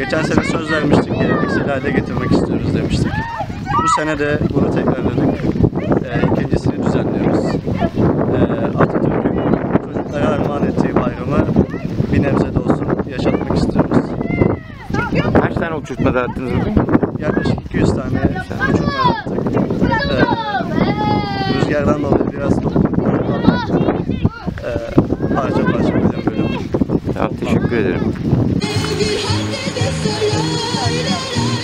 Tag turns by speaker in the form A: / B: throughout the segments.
A: Geçen sene söz vermiştik, geleneksel hale getirmek istiyoruz demiştik. Bu sene de bunu tekrarladık. Ee, ikincisini düzenliyoruz. Ee, Atatürk'ün çocuklara armağan ettiği bayramı bir nebze de olsun yaşatmak istiyoruz.
B: Kaç tane uçurtma dağıttınız bugün?
A: Yaklaşık 200 tane uçurtma yaptık. Ee, rüzgardan dolayı biraz topluluk ee, parça parça bölüm bölüm.
B: Tamam teşekkür ederim.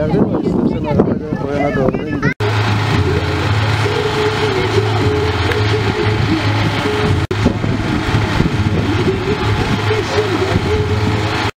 A: 哎，对，现在。